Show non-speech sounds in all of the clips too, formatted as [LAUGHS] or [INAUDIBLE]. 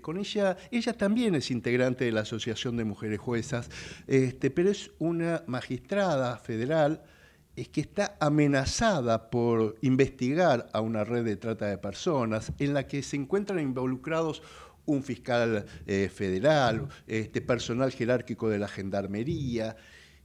Con ella, ella también es integrante de la Asociación de Mujeres Juezas, este, pero es una magistrada federal es que está amenazada por investigar a una red de trata de personas en la que se encuentran involucrados un fiscal eh, federal, este, personal jerárquico de la gendarmería,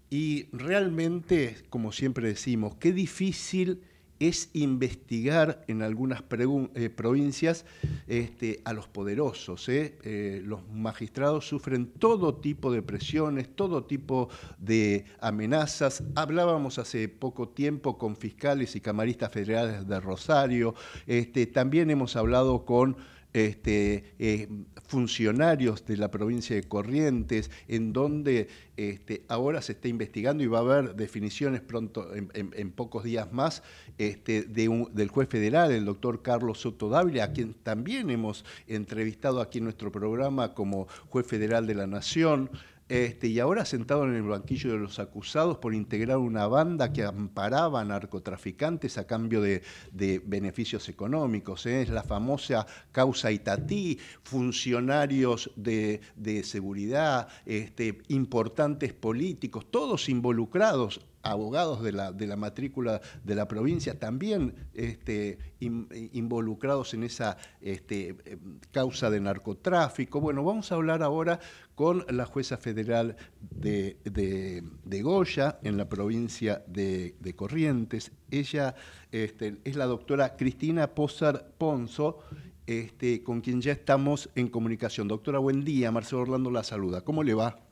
y realmente, como siempre decimos, qué difícil es investigar en algunas eh, provincias este, a los poderosos. ¿eh? Eh, los magistrados sufren todo tipo de presiones, todo tipo de amenazas. Hablábamos hace poco tiempo con fiscales y camaristas federales de Rosario. Este, también hemos hablado con este, eh, funcionarios de la provincia de Corrientes, en donde este, ahora se está investigando y va a haber definiciones pronto, en, pocos días más, este, del juez federal, el doctor Carlos Soto Dávila, a quien también hemos entrevistado aquí en nuestro programa como juez federal de la Nación. Este, y ahora sentado en el banquillo de los acusados por integrar una banda que amparaba a narcotraficantes a cambio de, beneficios económicos. ¿eh? Es la famosa causa Itatí, funcionarios de, seguridad, este, importantes políticos, todos involucrados abogados de la, de la matrícula de la provincia también este, involucrados en esa este, causa de narcotráfico. Bueno, vamos a hablar ahora con la jueza federal de, de, Goya en la provincia de, Corrientes. Ella este, es la doctora Cristina Pozar Ponzo, este, con quien ya estamos en comunicación. Doctora, buen día. Marcelo Orlando la saluda. ¿Cómo le va?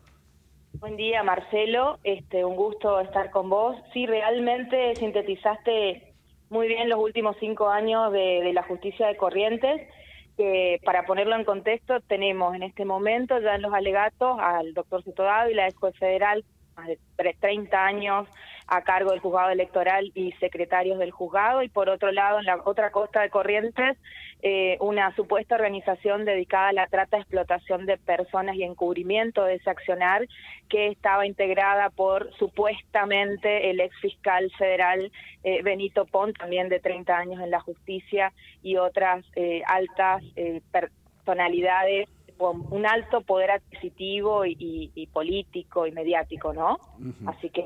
Buen día, Marcelo. Este, un gusto estar con vos. Sí, realmente sintetizaste muy bien los últimos cinco años de, la justicia de Corrientes. Que para ponerlo en contexto, tenemos en este momento ya en los alegatos al doctor Cito Dávila, ex federal, más de 30 años a cargo del juzgado electoral y secretarios del juzgado, y por otro lado, en la otra costa de Corrientes, eh, una supuesta organización dedicada a la trata, explotación de personas y encubrimiento de ese accionar, que estaba integrada por supuestamente el ex fiscal federal eh, Benito Pont, también de 30 años en la justicia, y otras eh, altas personalidades con un alto poder adquisitivo y, político y mediático, ¿no? Así que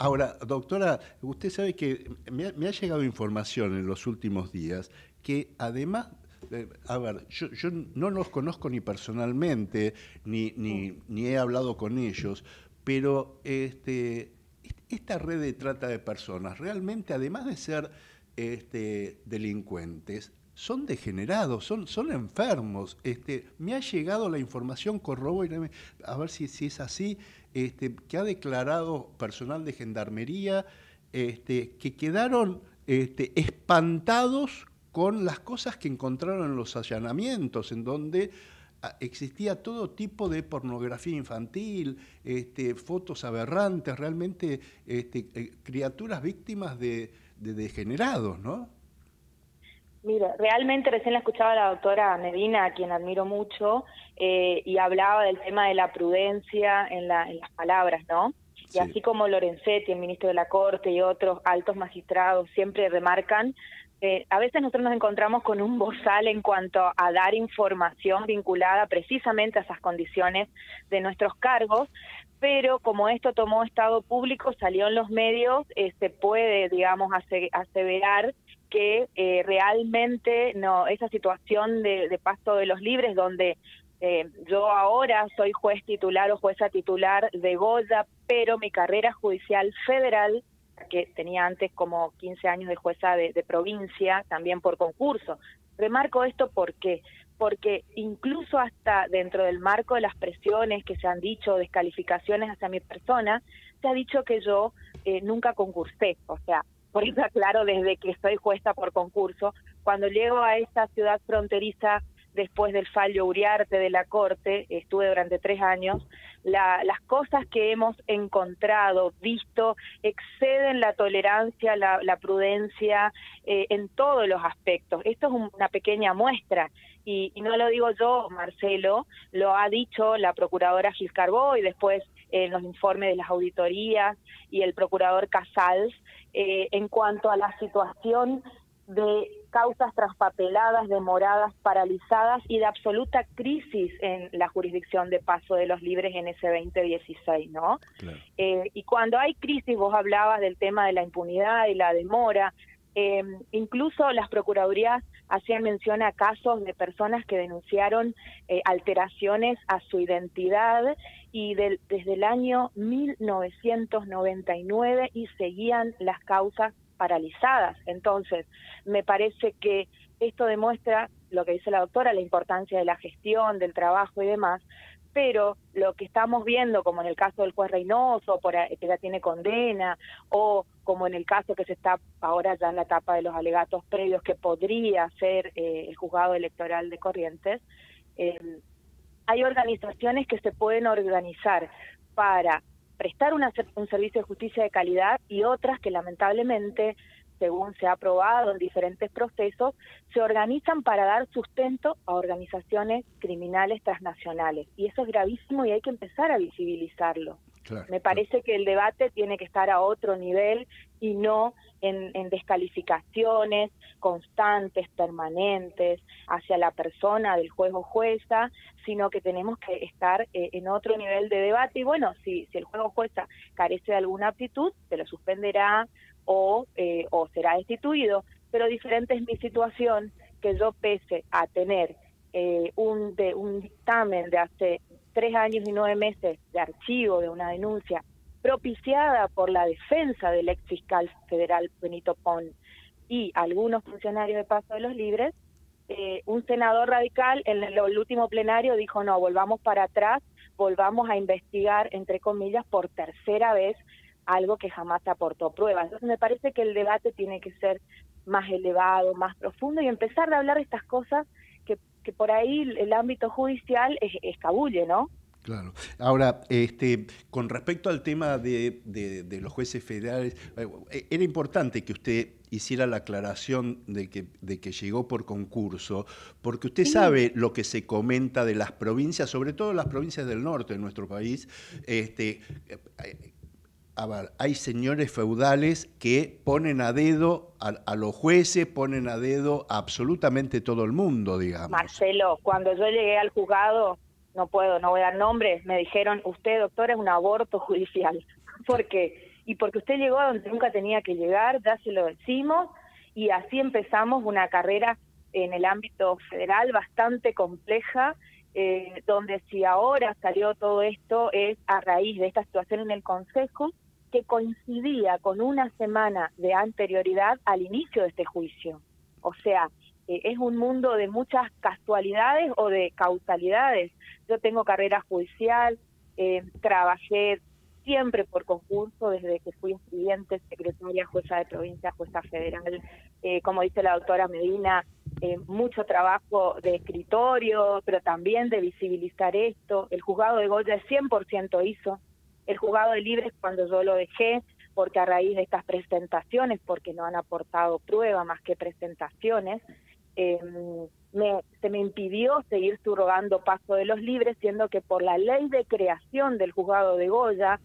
Ahora, doctora, usted sabe que me ha, llegado información en los últimos días que además a ver, yo, no los conozco ni personalmente, ni, ni, he hablado con ellos, pero este, esta red de trata de personas, realmente, además de ser este, delincuentes, son degenerados, son, son enfermos. Este, me ha llegado la información, corrobóreme, a ver si, si es así, este, que ha declarado personal de gendarmería este, que quedaron este, espantados con las cosas que encontraron en los allanamientos, en donde ah, existía todo tipo de pornografía infantil, este, fotos aberrantes, realmente este, eh, criaturas víctimas de, de degenerados, ¿no? Mira, realmente recién la escuchaba la doctora Medina, a quien admiro mucho, eh, y hablaba del tema de la prudencia en, la, en las palabras, ¿no? Y así como Lorenzetti, el ministro de la Corte y otros altos magistrados siempre remarcan, eh, a veces nosotros nos encontramos con un bozal en cuanto a dar información vinculada precisamente a esas condiciones de nuestros cargos, pero como esto tomó estado público, salió en los medios, eh, se puede, digamos, aseverar que eh, realmente no esa situación de, de, pasto de los libres donde eh, yo ahora soy juez titular o jueza titular de Goya, pero mi carrera judicial federal, que tenía antes como 15 años de jueza de, provincia, también por concurso. Remarco esto porque porque incluso hasta dentro del marco de las presiones que se han dicho, descalificaciones hacia mi persona, se ha dicho que yo eh, nunca concursé, o sea, por eso aclaro desde que soy jueza por concurso, cuando llego a esta ciudad fronteriza después del fallo Uriarte de la Corte, estuve durante tres años, las cosas que hemos encontrado, visto, exceden la tolerancia, la, prudencia eh, en todos los aspectos. Esto es una pequeña muestra. Y, no lo digo yo, Marcelo, lo ha dicho la procuradora Gil Carbó y después en los informes de las auditorías y el procurador Casals, eh, en cuanto a la situación de causas traspapeladas, demoradas, paralizadas y de absoluta crisis en la jurisdicción de paso de los libres en ese 2016, ¿no? Eh, y cuando hay crisis, vos hablabas del tema de la impunidad y la demora, eh, incluso las procuradurías hacían mención a casos de personas que denunciaron eh, alteraciones a su identidad y desde el año 1999 y seguían las causas paralizadas. Entonces, me parece que esto demuestra lo que dice la doctora, la importancia de la gestión, del trabajo y demás, pero lo que estamos viendo, como en el caso del juez Reynoso, por, que ya tiene condena, o como en el caso que se está ahora ya en la etapa de los alegatos previos, que podría ser eh, el juzgado electoral de Corrientes, eh, hay organizaciones que se pueden organizar para prestar un servicio de justicia de calidad y otras que lamentablemente, según se ha aprobado en diferentes procesos, se organizan para dar sustento a organizaciones criminales transnacionales. Y eso es gravísimo y hay que empezar a visibilizarlo. Me parece que el debate tiene que estar a otro nivel y no en, descalificaciones constantes, permanentes, hacia la persona del juez o jueza, sino que tenemos que estar eh, en otro nivel de debate. Y bueno, si, si el juez o jueza carece de alguna aptitud, se lo suspenderá o, eh, o será destituido. Pero diferente es mi situación que yo pese a tener eh, un, de, un dictamen de hace tres años y nueve meses de archivo de una denuncia propiciada por la defensa del ex fiscal federal Benito Pon y algunos funcionarios de Paso de los Libres, eh, un senador radical en el, último plenario dijo no, volvamos para atrás, volvamos a investigar, entre comillas, por tercera vez algo que jamás aportó pruebas. Entonces me parece que el debate tiene que ser más elevado, más profundo y empezar a hablar de estas cosas que, que por ahí el ámbito judicial es, escabulle, ¿no? Claro. Ahora, este, con respecto al tema de, los jueces federales, eh, era importante que usted hiciera la aclaración de que, de que llegó por concurso, porque usted sabe lo que se comenta de las provincias, sobre todo las provincias del norte de nuestro país. Este, eh, a ver, hay señores feudales que ponen a dedo a, a, los jueces, ponen a dedo a absolutamente todo el mundo, digamos. Marcelo, cuando yo llegué al juzgado no puedo, no voy a dar nombres, me dijeron, usted doctor es un aborto judicial. [LAUGHS] ¿Por qué? Y porque usted llegó a donde nunca tenía que llegar, ya se lo decimos, y así empezamos una carrera en el ámbito federal bastante compleja, eh, donde si ahora salió todo esto es a raíz de esta situación en el Consejo, que coincidía con una semana de anterioridad al inicio de este juicio. O sea, eh, es un mundo de muchas casualidades o de causalidades. Yo tengo carrera judicial, eh, trabajé siempre por concurso desde que fui estudiante, secretaria, jueza de provincia, jueza federal, eh, como dice la doctora Medina, mucho trabajo de escritorio, pero también de visibilizar esto. El juzgado de Goya 100% hizo, el juzgado de Libres cuando yo lo dejé, porque a raíz de estas presentaciones, porque no han aportado prueba más que presentaciones, eh, me, se me impidió seguir subrogando paso de los libres, siendo que por la ley de creación del juzgado de Goya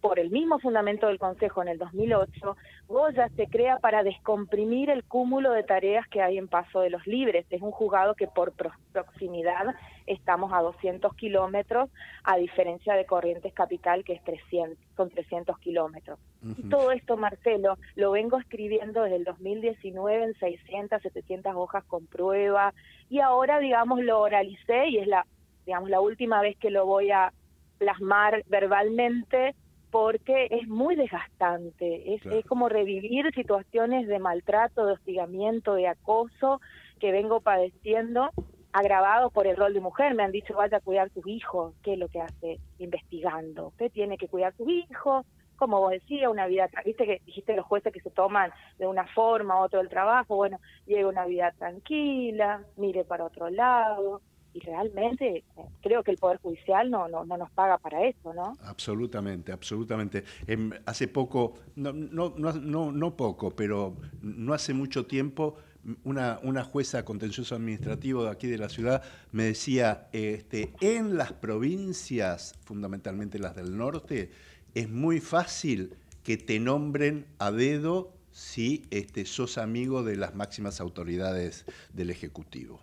por el mismo fundamento del Consejo en el 2008, Goya se crea para descomprimir el cúmulo de tareas que hay en Paso de los Libres. Es un juzgado que por proximidad estamos a 200 kilómetros, a diferencia de Corrientes Capital, que es 300, son 300 kilómetros. Y todo esto, Marcelo, lo vengo escribiendo desde el 2019 en 600, 700 hojas con prueba, y ahora, digamos, lo oralicé y es la, digamos, la última vez que lo voy a plasmar verbalmente porque es muy desgastante, es, es, como revivir situaciones de maltrato, de hostigamiento, de acoso que vengo padeciendo, agravado por el rol de mujer. Me han dicho, vaya a cuidar a sus hijos, ¿qué es lo que hace investigando? Usted tiene que cuidar a sus hijos, como vos decías, una vida, viste que dijiste los jueces que se toman de una forma u otro el trabajo, bueno, llega una vida tranquila, mire para otro lado, y realmente eh, creo que el Poder Judicial no, no, no nos paga para eso, ¿no? Absolutamente, absolutamente. Em, hace poco, no, no, no, no poco, pero no hace mucho tiempo, una, una jueza contencioso administrativo de aquí de la ciudad me decía, este, en las provincias, fundamentalmente las del norte, es muy fácil que te nombren a dedo si este, sos amigo de las máximas autoridades del Ejecutivo.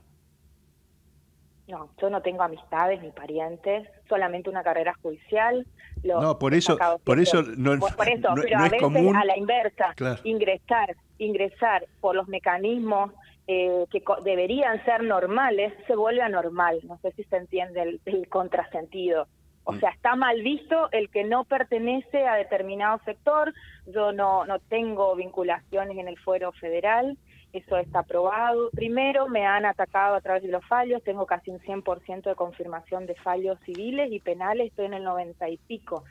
No, yo no tengo amistades ni parientes, solamente una carrera judicial. no, por eso, por eso no, por, eso, pero a veces a la inversa, ingresar, ingresar por los mecanismos eh, que deberían ser normales, se vuelve anormal. No sé si se entiende el, contrasentido. O mm. sea, está mal visto el que no pertenece a determinado sector. Yo no, no tengo vinculaciones en el fuero federal eso está aprobado. Primero, me han atacado a través de los fallos, tengo casi un 100% de confirmación de fallos civiles y penales, estoy en el 90 y pico.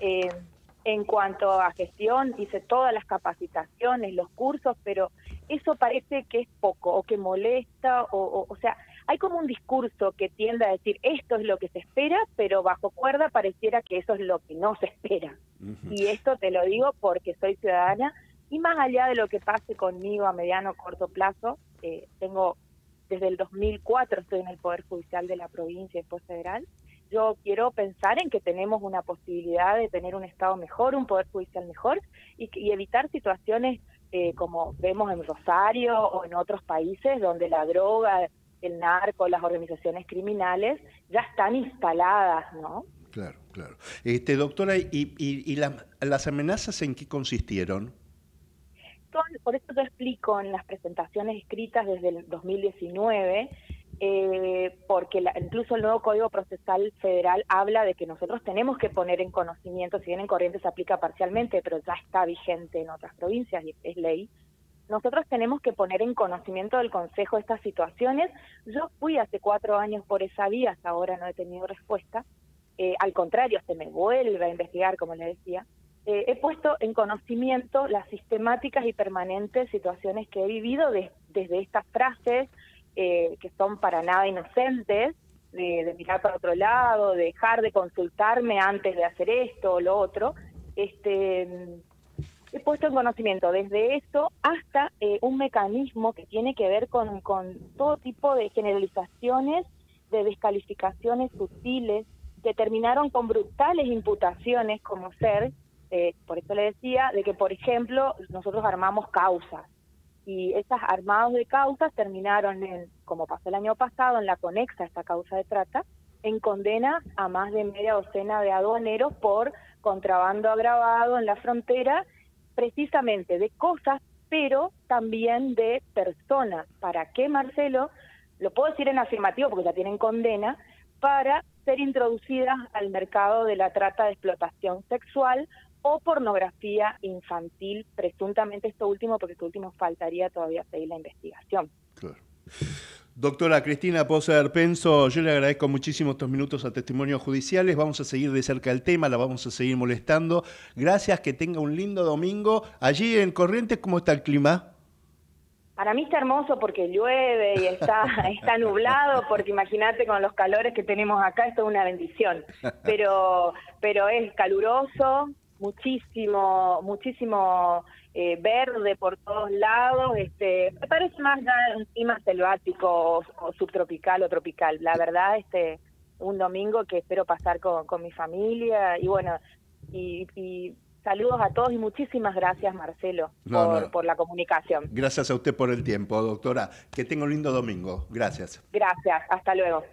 Eh, en cuanto a gestión, hice todas las capacitaciones, los cursos, pero eso parece que es poco o que molesta, o, o, sea, hay como un discurso que tiende a decir esto es lo que se espera, pero bajo cuerda pareciera que eso es lo que no se espera. Y esto te lo digo porque soy ciudadana y más allá de lo que pase conmigo a mediano o corto plazo, eh, tengo desde el 2004 estoy en el Poder Judicial de la provincia y después federal. Yo quiero pensar en que tenemos una posibilidad de tener un Estado mejor, un Poder Judicial mejor y, evitar situaciones eh, como vemos en Rosario o en otros países donde la droga, el narco, las organizaciones criminales ya están instaladas, ¿no? Claro, claro. Este, doctora, ¿y, y, las amenazas en qué consistieron? Por eso te explico en las presentaciones escritas desde el 2019, eh, porque incluso el nuevo Código Procesal Federal habla de que nosotros tenemos que poner en conocimiento, si bien en Corrientes se aplica parcialmente, pero ya está vigente en otras provincias y es ley, nosotros tenemos que poner en conocimiento del Consejo estas situaciones. Yo fui hace cuatro años por esa vía, hasta ahora no he tenido respuesta. Eh, al contrario, se me vuelve a investigar, como le decía. Eh, he puesto en conocimiento las sistemáticas y permanentes situaciones que he vivido desde estas frases eh, que son para nada inocentes, de, mirar para otro lado, de dejar de consultarme antes de hacer esto o lo otro. Este, he puesto en conocimiento desde eso hasta eh, un mecanismo que tiene que ver con, con todo tipo de generalizaciones, de descalificaciones sutiles, que terminaron con brutales imputaciones como ser eh, por eso le decía, de que, por ejemplo, nosotros armamos causas y esas armados de causas terminaron, en, como pasó el año pasado, en la conexa esta causa de trata, en condena a más de media docena de aduaneros por contrabando agravado en la frontera, precisamente de cosas, pero también de personas. ¿Para qué, Marcelo? Lo puedo decir en afirmativo porque ya tienen condena, para ser introducidas al mercado de la trata de explotación sexual o pornografía infantil, presuntamente esto último, porque esto último faltaría todavía seguir la investigación. Claro. Doctora Cristina Poser Penso, yo le agradezco muchísimo estos minutos a testimonios judiciales. Vamos a seguir de cerca el tema, la vamos a seguir molestando. Gracias, que tenga un lindo domingo. Allí en Corrientes, ¿cómo está el clima? Para mí está hermoso porque llueve y está, [LAUGHS] está nublado, porque imagínate con los calores que tenemos acá, esto es una bendición. Pero, pero es caluroso, muchísimo, muchísimo eh, verde por todos lados. Este, me parece más ya un clima selvático o, subtropical o tropical. La verdad, este, un domingo que espero pasar con, con mi familia y bueno, y, saludos a todos y muchísimas gracias Marcelo por, por la comunicación. Gracias a usted por el tiempo, doctora. Que tenga un lindo domingo. Gracias. Gracias. Hasta luego.